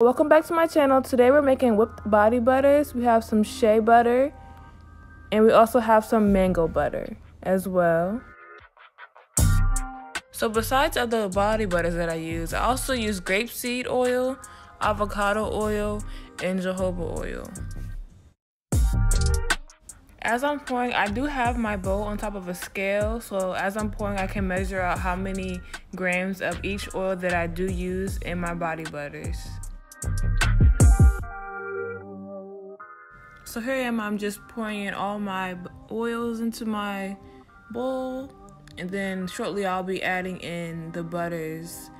Welcome back to my channel. Today we're making whipped body butters. We have some shea butter and we also have some mango butter as well. So besides other body butters that I use, I also use grapeseed oil, avocado oil, and jojoba oil. As I'm pouring, I do have my bowl on top of a scale. So as I'm pouring, I can measure out how many grams of each oil that I do use in my body butters. So here I am, I'm just pouring in all my oils into my bowl. And then shortly I'll be adding in the butters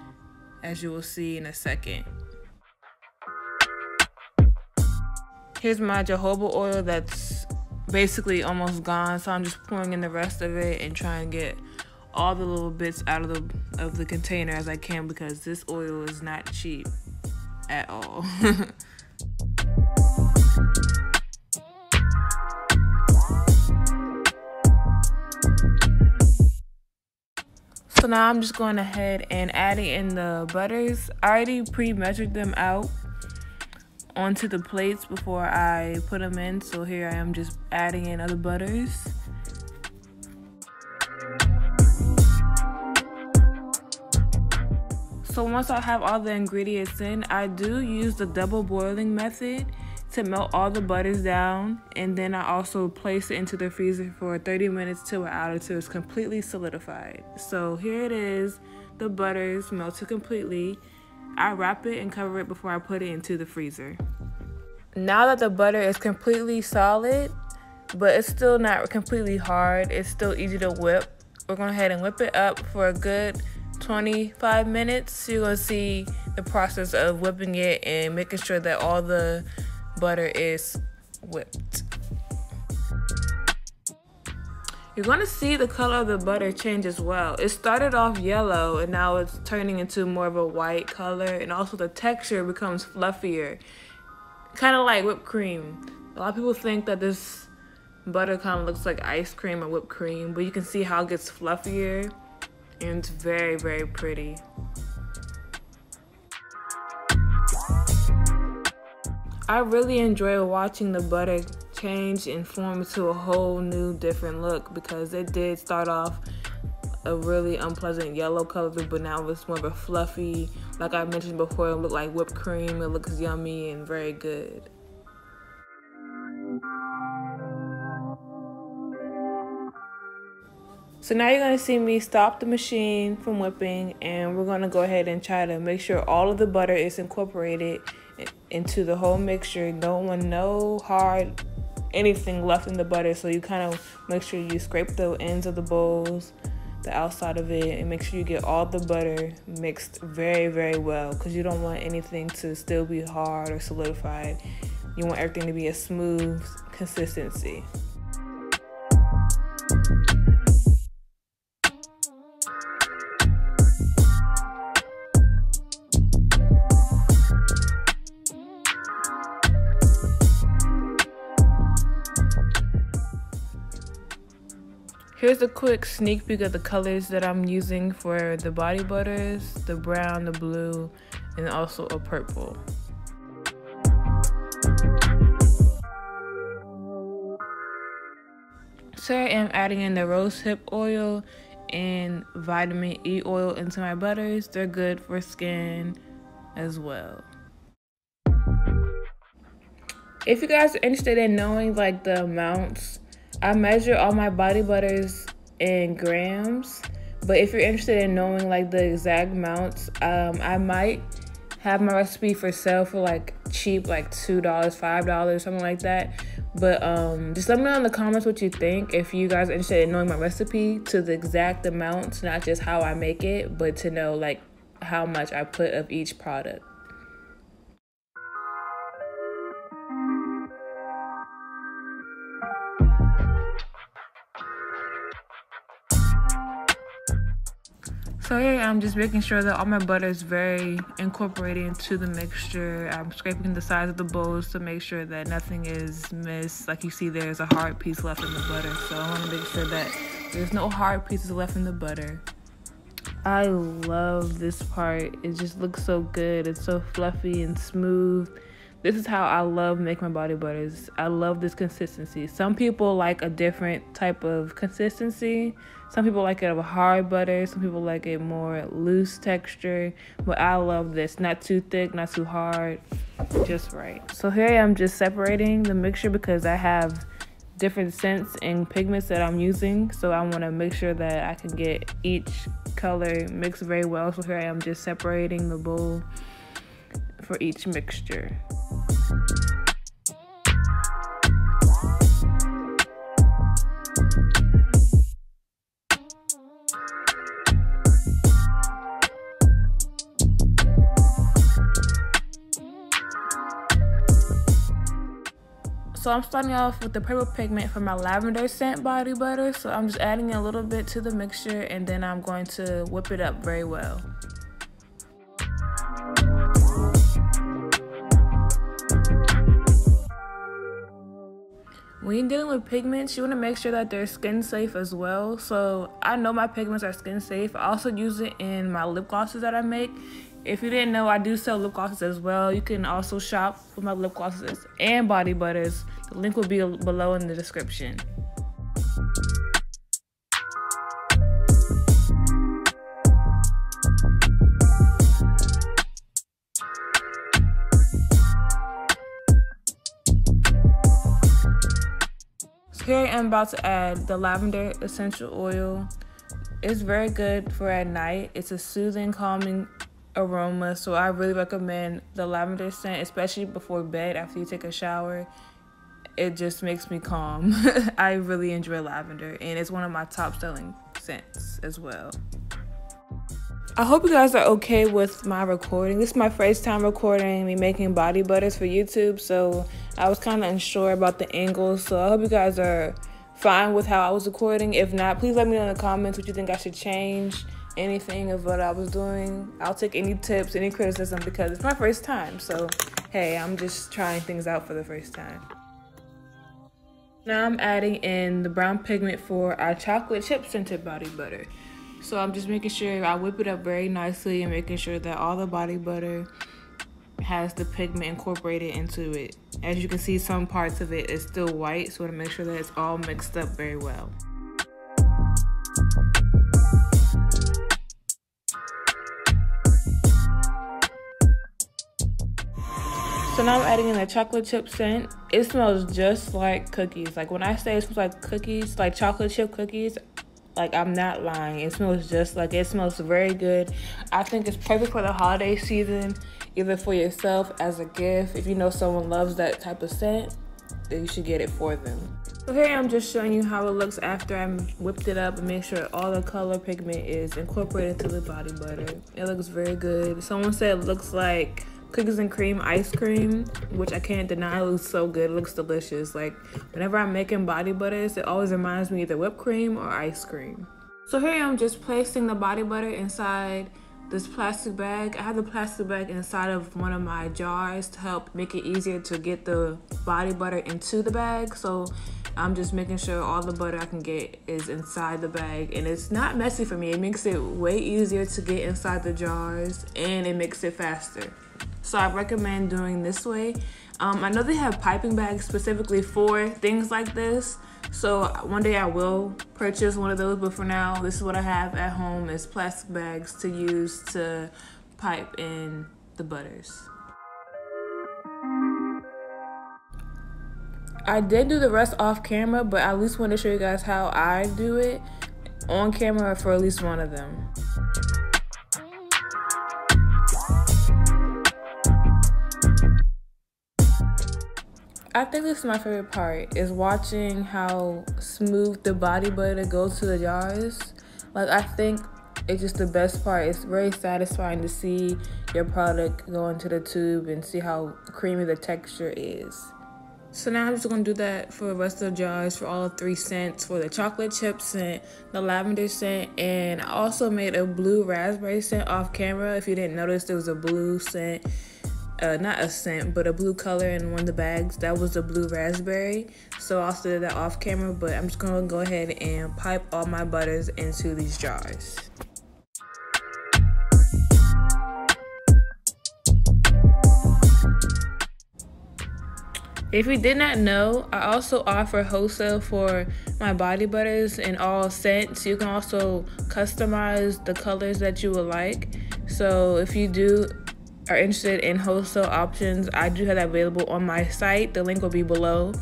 as you will see in a second. Here's my jojoba oil that's basically almost gone. So I'm just pouring in the rest of it and trying to get all the little bits out of the of the container as I can because this oil is not cheap at all. so now I'm just going ahead and adding in the butters. I already pre-measured them out onto the plates before I put them in. So here I am just adding in other butters. So once I have all the ingredients in, I do use the double boiling method to melt all the butters down and then I also place it into the freezer for 30 minutes to an hour until it's completely solidified. So here it is, the butters melted completely. I wrap it and cover it before I put it into the freezer. Now that the butter is completely solid, but it's still not completely hard, it's still easy to whip. We're going ahead and whip it up for a good 25 minutes. You're gonna see the process of whipping it and making sure that all the butter is whipped. You're gonna see the color of the butter change as well. It started off yellow and now it's turning into more of a white color and also the texture becomes fluffier. Kind of like whipped cream. A lot of people think that this butter kind of looks like ice cream or whipped cream, but you can see how it gets fluffier and it's very, very pretty. I really enjoy watching the butter change and form to a whole new different look because it did start off a really unpleasant yellow color but now it's more of a fluffy like I mentioned before it looked like whipped cream it looks yummy and very good So now you're going to see me stop the machine from whipping and we're going to go ahead and try to make sure all of the butter is incorporated into the whole mixture. Don't want no hard anything left in the butter so you kind of make sure you scrape the ends of the bowls, the outside of it and make sure you get all the butter mixed very very well because you don't want anything to still be hard or solidified. You want everything to be a smooth consistency. Here's a quick sneak peek of the colors that I'm using for the body butters, the brown, the blue, and also a purple. So I am adding in the rose hip oil and vitamin E oil into my butters. They're good for skin as well. If you guys are interested in knowing like the amounts I measure all my body butters in grams, but if you're interested in knowing like the exact amounts, um, I might have my recipe for sale for like cheap, like two dollars, five dollars, something like that. But um, just let me know in the comments what you think. If you guys are interested in knowing my recipe to the exact amounts, not just how I make it, but to know like how much I put of each product. So here I'm just making sure that all my butter is very incorporated into the mixture. I'm scraping the sides of the bowls to make sure that nothing is missed. Like you see there's a hard piece left in the butter. So I want to make sure that there's no hard pieces left in the butter. I love this part. It just looks so good. It's so fluffy and smooth. This is how I love making my body butters. I love this consistency. Some people like a different type of consistency. Some people like it of a hard butter. Some people like it more loose texture. But I love this. Not too thick, not too hard. Just right. So here I am just separating the mixture because I have different scents and pigments that I'm using. So I want to make sure that I can get each color mixed very well. So here I am just separating the bowl for each mixture. So I'm starting off with the purple pigment for my lavender scent body butter. So I'm just adding a little bit to the mixture and then I'm going to whip it up very well. When you're dealing with pigments, you want to make sure that they're skin safe as well. So I know my pigments are skin safe. I also use it in my lip glosses that I make. If you didn't know, I do sell lip glosses as well. You can also shop for my lip glosses and body butters. The link will be below in the description. Here I am about to add the lavender essential oil. It's very good for at night. It's a soothing, calming aroma. So I really recommend the lavender scent, especially before bed after you take a shower. It just makes me calm. I really enjoy lavender and it's one of my top selling scents as well. I hope you guys are okay with my recording. This is my first time recording me making body butters for YouTube, so I was kind of unsure about the angles. So I hope you guys are fine with how I was recording. If not, please let me know in the comments what you think I should change, anything of what I was doing. I'll take any tips, any criticism because it's my first time. So, hey, I'm just trying things out for the first time. Now I'm adding in the brown pigment for our chocolate chip scented body butter. So I'm just making sure I whip it up very nicely and making sure that all the body butter has the pigment incorporated into it. As you can see, some parts of it is still white, so I want to make sure that it's all mixed up very well. So now I'm adding in the chocolate chip scent. It smells just like cookies. Like when I say it smells like cookies, like chocolate chip cookies, like I'm not lying. It smells just like it smells very good. I think it's perfect for the holiday season, either for yourself as a gift. If you know someone loves that type of scent, then you should get it for them. So here I'm just showing you how it looks after I whipped it up and make sure all the color pigment is incorporated to the body butter. It looks very good. Someone said it looks like cookies and cream ice cream, which I can't deny looks so good. It looks delicious. Like whenever I'm making body butters, it always reminds me of either whipped cream or ice cream. So here I am just placing the body butter inside this plastic bag. I have the plastic bag inside of one of my jars to help make it easier to get the body butter into the bag. So I'm just making sure all the butter I can get is inside the bag and it's not messy for me. It makes it way easier to get inside the jars and it makes it faster. So I recommend doing this way. Um, I know they have piping bags specifically for things like this. So one day I will purchase one of those, but for now, this is what I have at home is plastic bags to use to pipe in the butters. I did do the rest off camera, but I at least want to show you guys how I do it on camera for at least one of them. I think this is my favorite part is watching how smooth the body butter goes to the jars. Like I think it's just the best part. It's very satisfying to see your product go into the tube and see how creamy the texture is. So now I'm just gonna do that for the rest of the jars for all three scents for the chocolate chip scent, the lavender scent, and I also made a blue raspberry scent off camera. If you didn't notice, there was a blue scent uh, not a scent, but a blue color in one of the bags. That was a blue raspberry. So I'll stir that off camera, but I'm just gonna go ahead and pipe all my butters into these jars. If you did not know, I also offer wholesale for my body butters in all scents. You can also customize the colors that you would like. So if you do are interested in wholesale options, I do have that available on my site. The link will be below.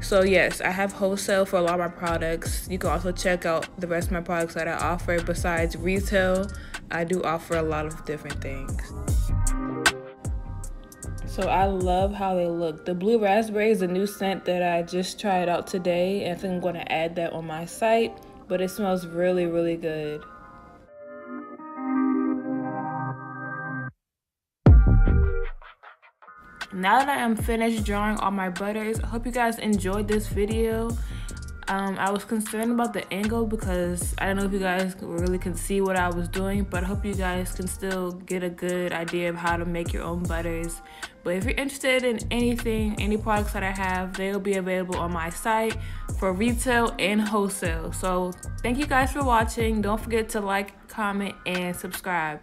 So yes, I have wholesale for a lot of my products. You can also check out the rest of my products that I offer. Besides retail, I do offer a lot of different things. So I love how they look. The blue raspberry is a new scent that I just tried out today. And I think I'm going to add that on my site. But it smells really, really good. Now that I am finished drawing all my butters, I hope you guys enjoyed this video. Um, I was concerned about the angle because I don't know if you guys really can see what I was doing, but I hope you guys can still get a good idea of how to make your own butters. But if you're interested in anything, any products that I have, they'll be available on my site for retail and wholesale. So thank you guys for watching. Don't forget to like, comment, and subscribe.